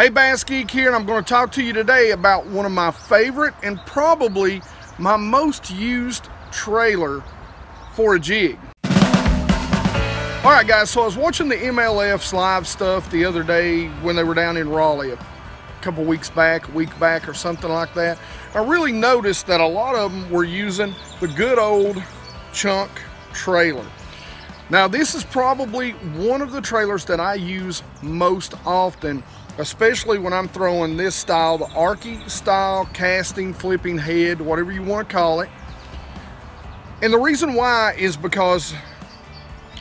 Hey Bass Geek here and I'm going to talk to you today about one of my favorite and probably my most used trailer for a jig. Alright guys, so I was watching the MLF's live stuff the other day when they were down in Raleigh a couple weeks back, a week back or something like that. I really noticed that a lot of them were using the good old chunk trailer. Now this is probably one of the trailers that I use most often especially when I'm throwing this style, the Arky style casting, flipping head, whatever you want to call it. And the reason why is because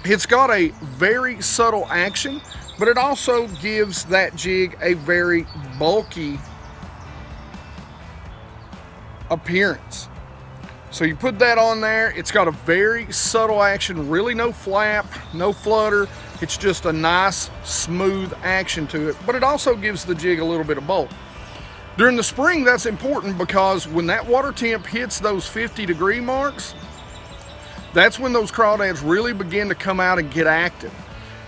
it's got a very subtle action, but it also gives that jig a very bulky appearance. So you put that on there, it's got a very subtle action, really no flap, no flutter, it's just a nice, smooth action to it, but it also gives the jig a little bit of bulk. During the spring, that's important because when that water temp hits those 50 degree marks, that's when those crawdads really begin to come out and get active.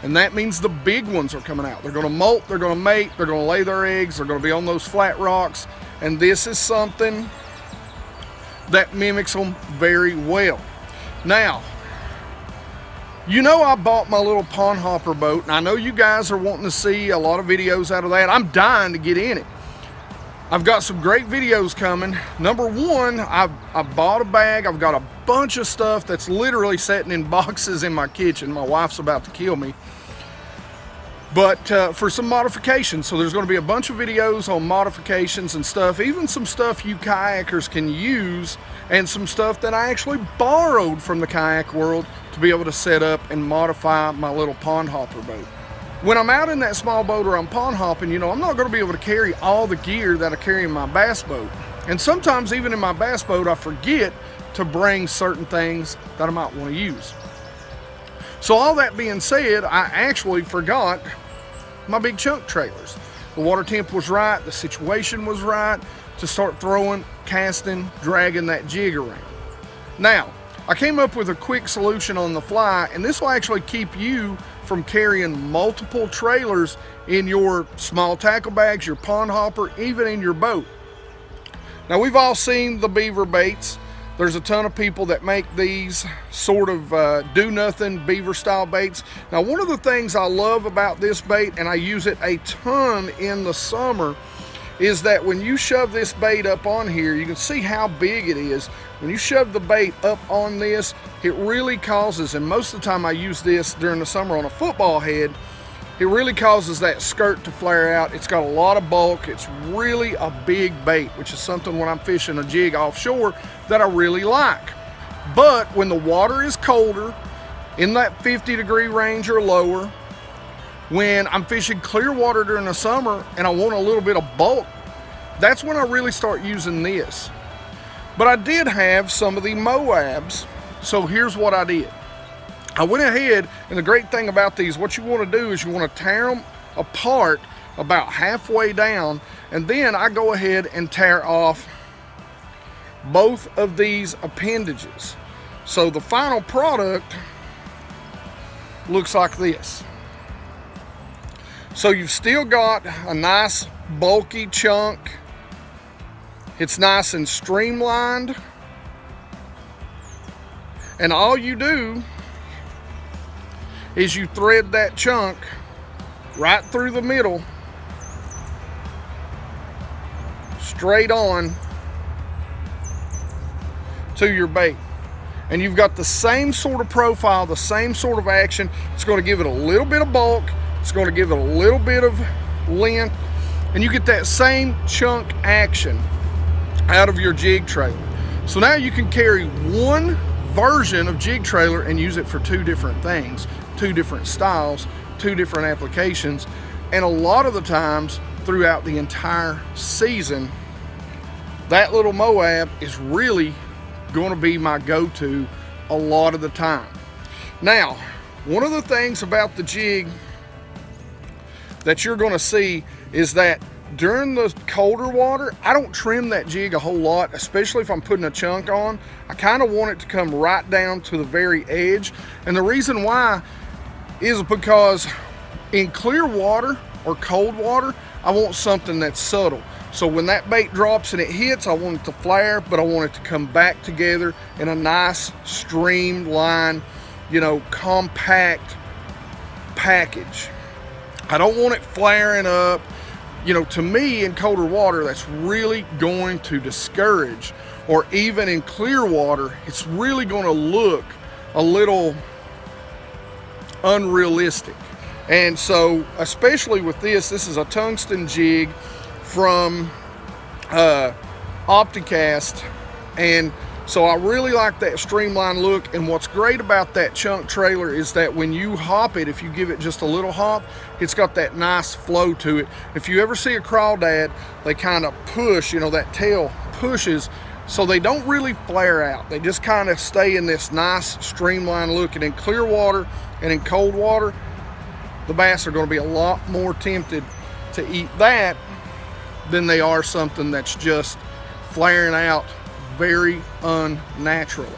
And that means the big ones are coming out. They're gonna molt, they're gonna mate, they're gonna lay their eggs, they're gonna be on those flat rocks. And this is something that mimics them very well. Now, you know I bought my little pond hopper boat, and I know you guys are wanting to see a lot of videos out of that. I'm dying to get in it. I've got some great videos coming. Number one, I've, I bought a bag. I've got a bunch of stuff that's literally sitting in boxes in my kitchen. My wife's about to kill me. But uh, for some modifications, so there's going to be a bunch of videos on modifications and stuff, even some stuff you kayakers can use, and some stuff that I actually borrowed from the kayak world to be able to set up and modify my little pond hopper boat. When I'm out in that small boat or I'm pond hopping, you know, I'm not going to be able to carry all the gear that I carry in my bass boat. And sometimes even in my bass boat, I forget to bring certain things that I might want to use. So all that being said, I actually forgot my big chunk trailers. The water temp was right, the situation was right to start throwing, casting, dragging that jig around. Now, I came up with a quick solution on the fly, and this will actually keep you from carrying multiple trailers in your small tackle bags, your pond hopper, even in your boat. Now we've all seen the beaver baits. There's a ton of people that make these sort of uh, do nothing beaver style baits. Now one of the things I love about this bait, and I use it a ton in the summer, is that when you shove this bait up on here, you can see how big it is. When you shove the bait up on this, it really causes, and most of the time I use this during the summer on a football head, it really causes that skirt to flare out. It's got a lot of bulk. It's really a big bait, which is something when I'm fishing a jig offshore that I really like. But when the water is colder, in that 50 degree range or lower, when I'm fishing clear water during the summer and I want a little bit of bulk, that's when I really start using this. But I did have some of the Moabs, so here's what I did. I went ahead, and the great thing about these, what you want to do is you want to tear them apart about halfway down, and then I go ahead and tear off both of these appendages. So the final product looks like this. So you've still got a nice bulky chunk. It's nice and streamlined. And all you do is you thread that chunk right through the middle, straight on to your bait. And you've got the same sort of profile, the same sort of action. It's going to give it a little bit of bulk it's going to give it a little bit of length and you get that same chunk action out of your jig trailer. So now you can carry one version of jig trailer and use it for two different things, two different styles, two different applications. And a lot of the times throughout the entire season, that little Moab is really going to be my go-to a lot of the time. Now, one of the things about the jig that you're going to see is that during the colder water, I don't trim that jig a whole lot, especially if I'm putting a chunk on. I kind of want it to come right down to the very edge. And the reason why is because in clear water or cold water, I want something that's subtle. So when that bait drops and it hits, I want it to flare, but I want it to come back together in a nice streamlined, you know, compact package. I don't want it flaring up. You know, to me in colder water, that's really going to discourage, or even in clear water, it's really going to look a little unrealistic. And so, especially with this, this is a tungsten jig from uh, Opticast. And so I really like that streamlined look. And what's great about that chunk trailer is that when you hop it, if you give it just a little hop, it's got that nice flow to it. If you ever see a crawdad, they kind of push, you know, that tail pushes so they don't really flare out. They just kind of stay in this nice streamlined look. And in clear water and in cold water, the bass are going to be a lot more tempted to eat that than they are something that's just flaring out very unnaturally.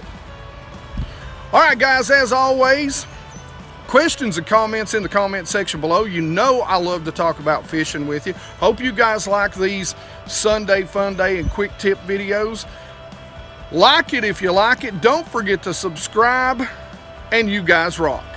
All right, guys, as always, questions and comments in the comment section below. You know I love to talk about fishing with you. Hope you guys like these Sunday Fun Day and quick tip videos. Like it if you like it. Don't forget to subscribe, and you guys rock.